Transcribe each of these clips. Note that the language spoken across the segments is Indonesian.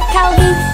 Jeff Calvi.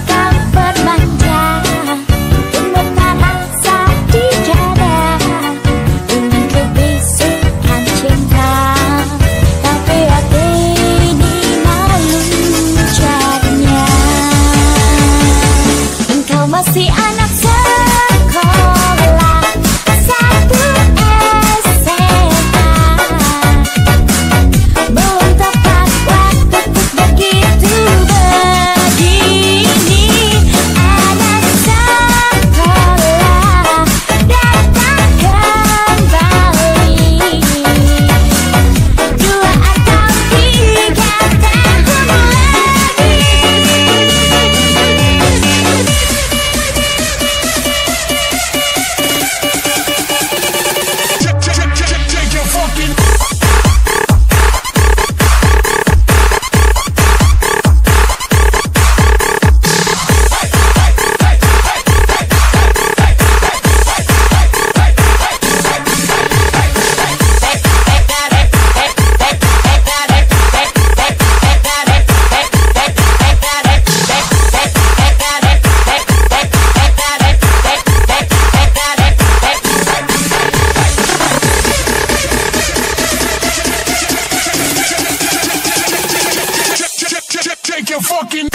fucking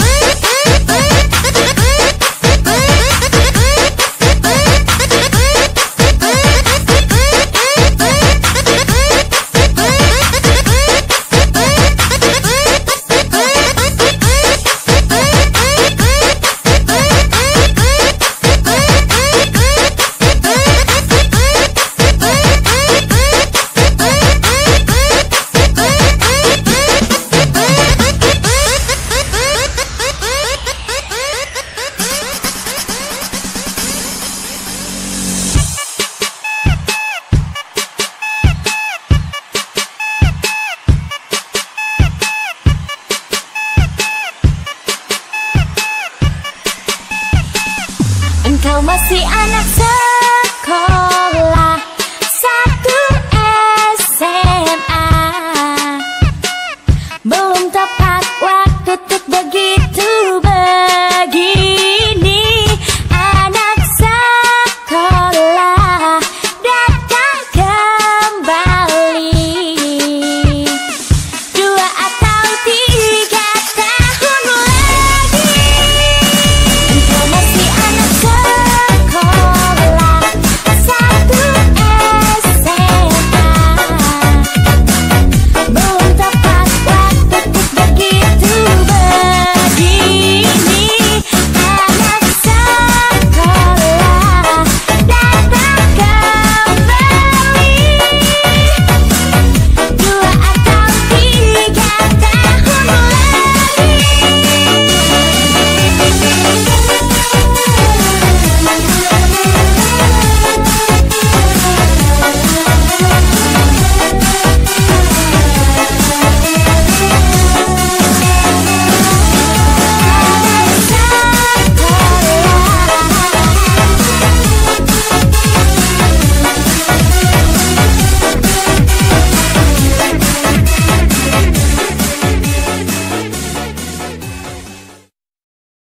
Si anak sekolah Satu SMA Belum tepat waktu untuk